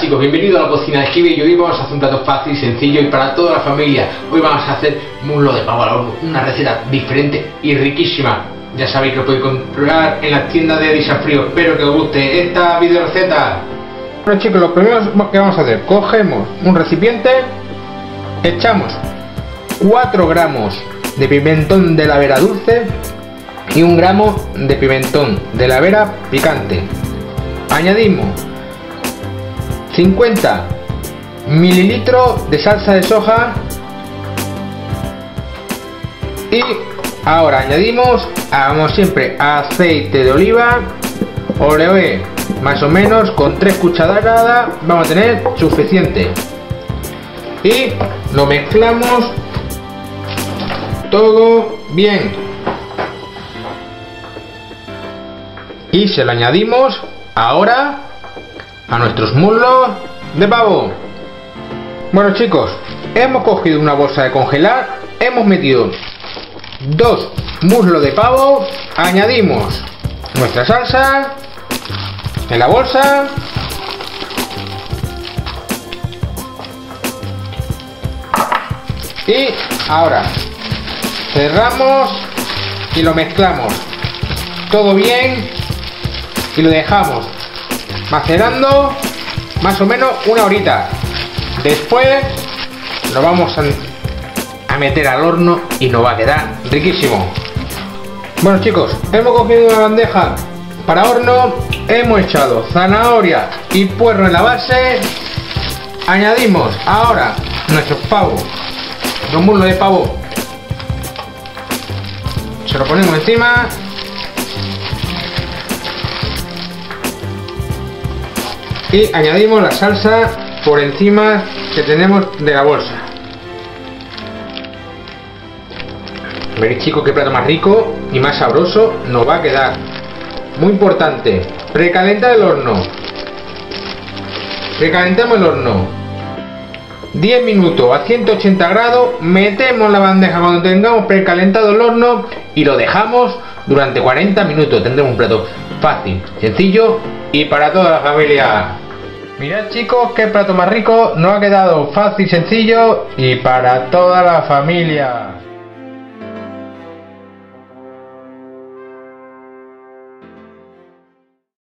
chicos, bienvenidos a la cocina de Esquive y hoy vamos a hacer un plato fácil, sencillo y para toda la familia. Hoy vamos a hacer muslo de pavo al horno, una receta diferente y riquísima. Ya sabéis que lo podéis comprar en las tiendas de Disafrío. Espero que os guste esta video receta. Bueno chicos, lo primero que vamos a hacer, cogemos un recipiente, echamos 4 gramos de pimentón de la vera dulce y un gramo de pimentón de la vera picante. Añadimos 50 mililitros de salsa de soja. Y ahora añadimos, hagamos siempre aceite de oliva, oleoe más o menos con 3 cucharadas vamos a tener suficiente. Y lo mezclamos todo bien. Y se lo añadimos ahora a nuestros muslos de pavo. Bueno chicos, hemos cogido una bolsa de congelar, hemos metido dos muslos de pavo, añadimos nuestra salsa en la bolsa y ahora cerramos y lo mezclamos todo bien y lo dejamos macerando más o menos una horita. Después lo vamos a, meter al horno y nos va a quedar riquísimo. Bueno chicos, hemos cogido una bandeja para horno, hemos echado zanahoria y puerro en la base, añadimos ahora nuestro pavo, los muslos de pavo, se lo ponemos encima y añadimos la salsa por encima que tenemos de la bolsa. Veréis chicos qué plato más rico y más sabroso nos va a quedar. Muy importante precalenta el horno. Precalentamos el horno. 10 minutos a 180 grados metemos la bandeja cuando tengamos precalentado el horno y lo dejamos durante 40 minutos. Tendremos un plato fácil sencillo y para toda la familia. Mirad chicos, qué plato más rico, no ha quedado fácil, sencillo y para toda la familia.